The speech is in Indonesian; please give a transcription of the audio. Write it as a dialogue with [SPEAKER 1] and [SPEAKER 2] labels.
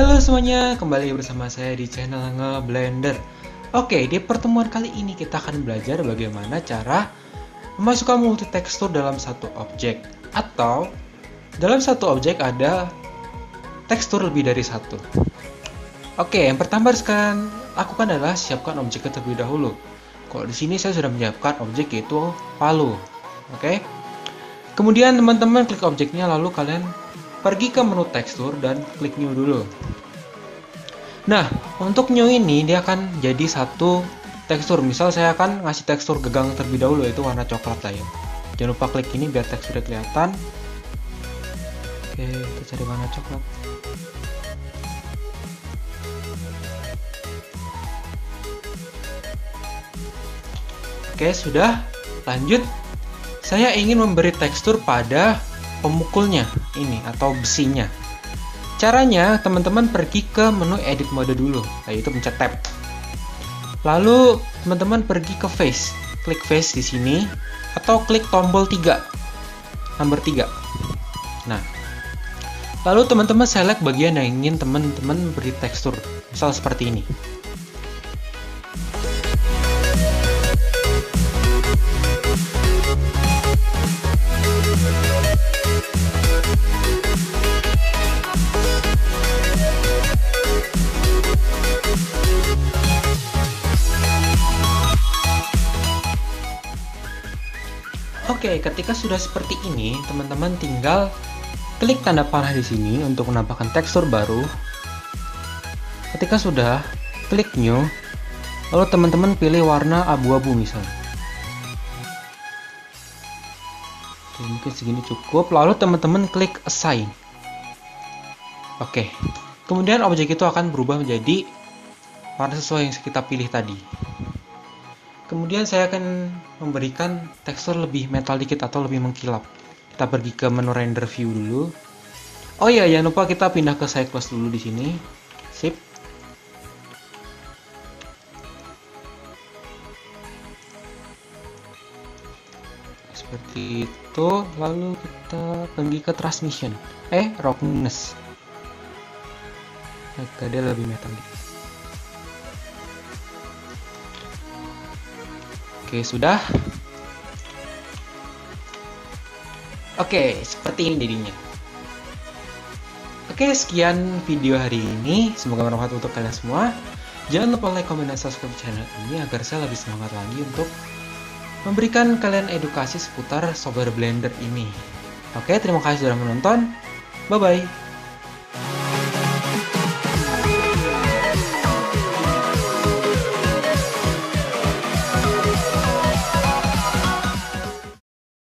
[SPEAKER 1] Halo semuanya, kembali bersama saya di channel Ngeblender. Oke, di pertemuan kali ini kita akan belajar bagaimana cara memasukkan multi tekstur dalam satu objek atau dalam satu objek ada tekstur lebih dari satu. Oke, yang pertama harus kalian lakukan adalah siapkan objeknya terlebih dahulu. Kalau di sini saya sudah menyiapkan objek yaitu palu. Oke. Kemudian teman-teman klik objeknya lalu kalian pergi ke menu tekstur dan klik new dulu. Nah, untuk new ini dia akan jadi satu tekstur. Misal saya akan ngasih tekstur gegang terlebih dahulu yaitu warna coklat lah ya. Jangan lupa klik ini biar teksturnya kelihatan. Oke, kita cari warna coklat. Oke, sudah. Lanjut. Saya ingin memberi tekstur pada pemukulnya ini atau besinya. Caranya, teman-teman pergi ke menu edit mode dulu, yaitu pencet tab. Lalu, teman-teman pergi ke face. Klik face di sini atau klik tombol 3. Nomor 3. Nah, lalu teman-teman select bagian yang ingin teman-teman beri tekstur. Misal seperti ini. Oke, ketika sudah seperti ini, teman-teman tinggal klik tanda panah di sini untuk menambahkan tekstur baru. Ketika sudah, klik new, lalu teman-teman pilih warna abu-abu misalnya. Oke, mungkin segini cukup. Lalu teman-teman klik assign. Oke, kemudian objek itu akan berubah menjadi warna sesuai yang kita pilih tadi. Kemudian saya akan memberikan tekstur lebih metal dikit atau lebih mengkilap. Kita pergi ke menu render view dulu. Oh iya, jangan lupa kita pindah ke class dulu di sini. Sip. Seperti itu, lalu kita pergi ke transmission. Eh, roughness. Agak dia lebih metal dikit. Oke, sudah. Oke, seperti ini jadinya. Oke, sekian video hari ini. Semoga bermanfaat untuk kalian semua. Jangan lupa like, comment, dan subscribe channel ini agar saya lebih semangat lagi untuk memberikan kalian edukasi seputar software Blender ini. Oke, terima kasih sudah menonton. Bye-bye.